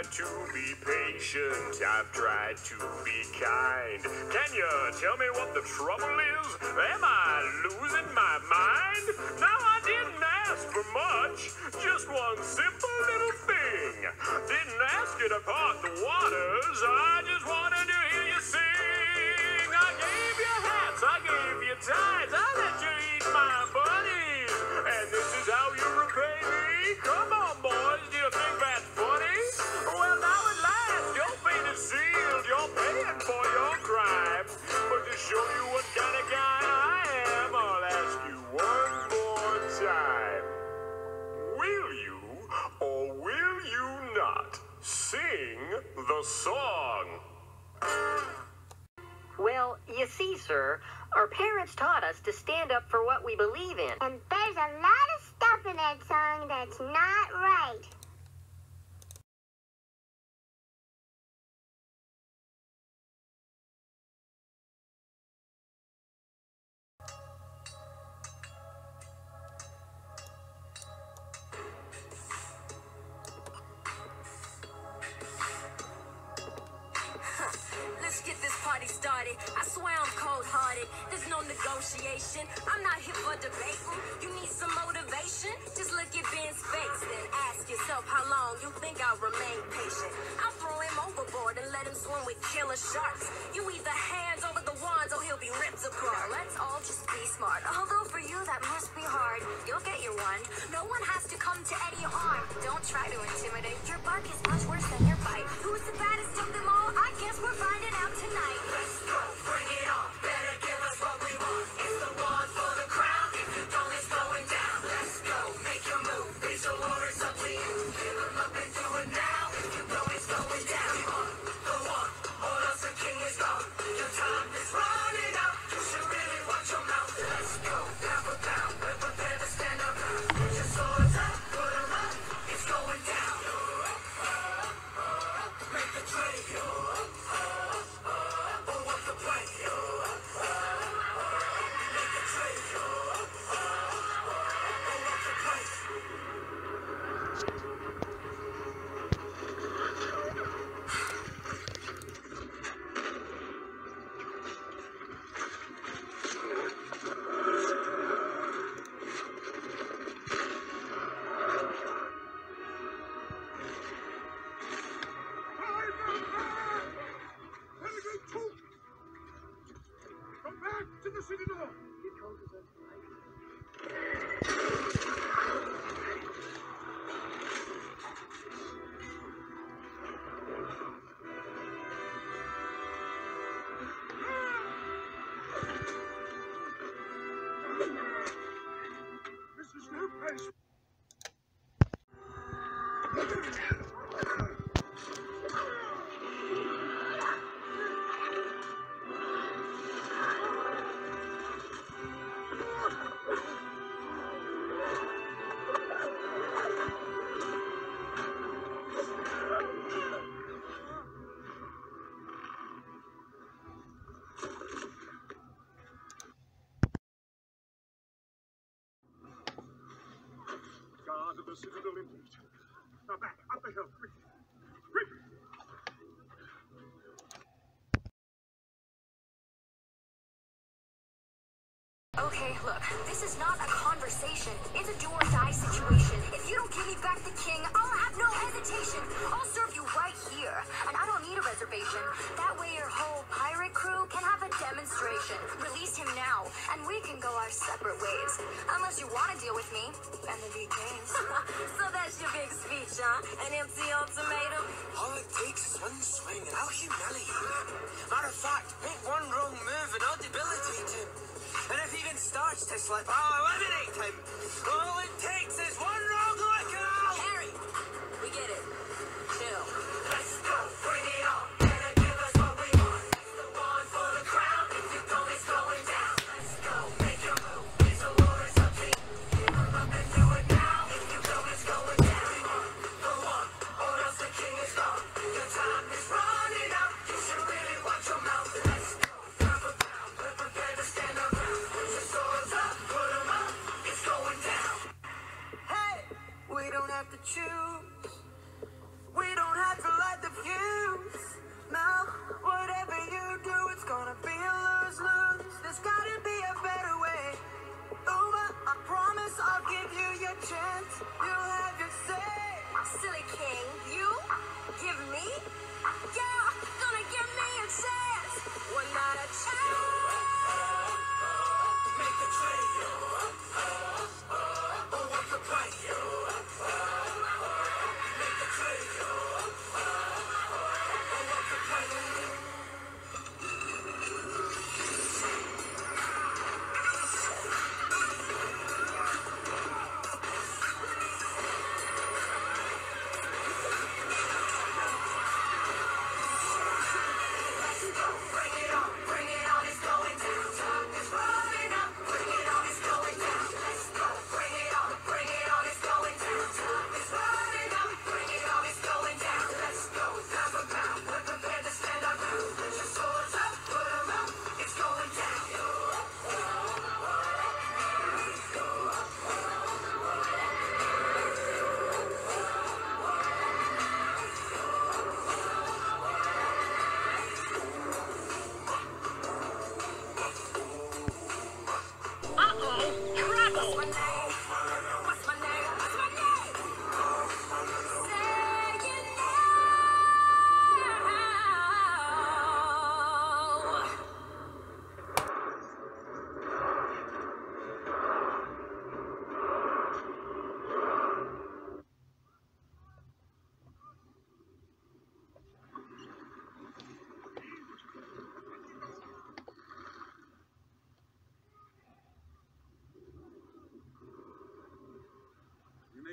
tried to be patient, I've tried to be kind. Can you tell me what the trouble is? Am I losing my mind? Now I didn't ask for much, just one simple little thing. Didn't ask you to part the waters, I just wanted to hear you sing. I gave you hats, I gave you ties, I time. Will you or will you not sing the song? Well, you see, sir, our parents taught us to stand up for what we believe in. And there's a lot of stuff in that song that's not right. Party started. I swear I'm cold hearted. There's no negotiation. I'm not here for debating. You need some motivation? Just look at Ben's face and ask yourself how long you think I'll remain patient. I'll throw him overboard and let him swim with killer sharks. You either hands over the wands or he'll be ripped apart. Let's all just be smart. Although for you that must be hard. You'll get your one. No one has to come to any harm. Don't try to intimidate. Your bark is much worse than your bite. Who's the baddest is no the citadel indeed. Now back, up the hill, quick. Okay, look, this is not a conversation. It's a do or die situation. And we can go our separate ways. Unless you want to deal with me and the VKs. so that's your big speech, huh? An empty ultimatum? All it takes is one swing and I'll humiliate him. Matter of fact, make one wrong move and I'll debilitate him. And if he even starts to slip, I'll eliminate him. All it takes is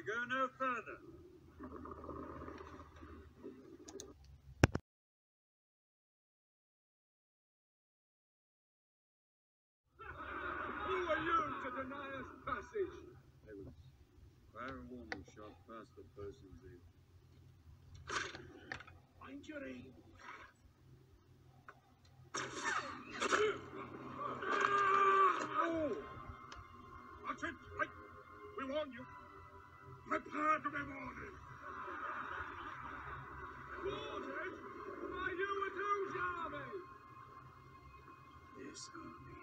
Go no further. Who are you to deny us passage? I warning past the person's ear. Injury! deserve to be rewarded. Rewarded? You and whose army? This army.